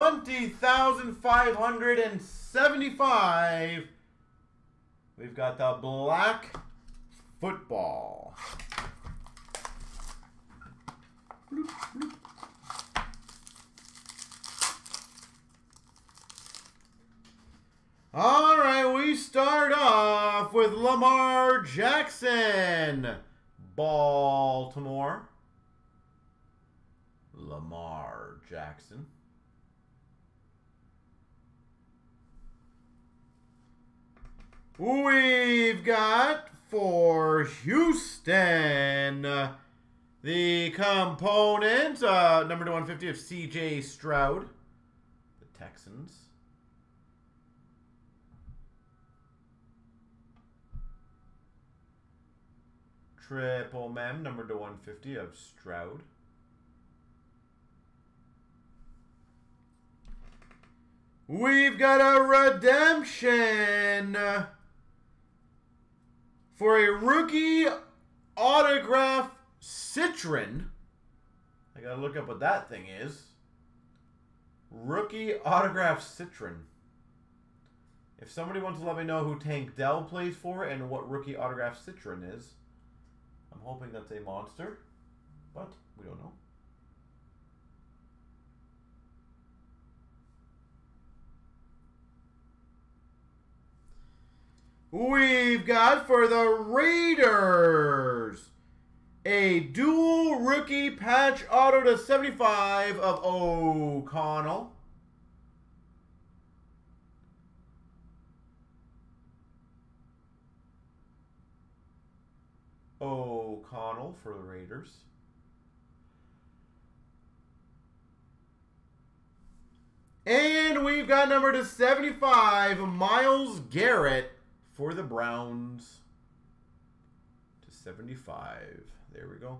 20,575. We've got the black football. Bloop, bloop. All right, we start off with Lamar Jackson, Baltimore. Lamar Jackson. We've got for Houston the component, uh, number to 150 of CJ Stroud, the Texans. Triple Mem, number to 150 of Stroud. We've got a redemption for a rookie autograph Citron. I gotta look up what that thing is. Rookie autograph Citron. If somebody wants to let me know who Tank Dell plays for and what rookie autograph Citron is, I'm hoping that's a monster, but we don't know. We've got for the Raiders a dual rookie patch auto to 75 of O'Connell. O'Connell for the Raiders. And we've got number to 75, Myles Garrett for the Browns to 75. There we go.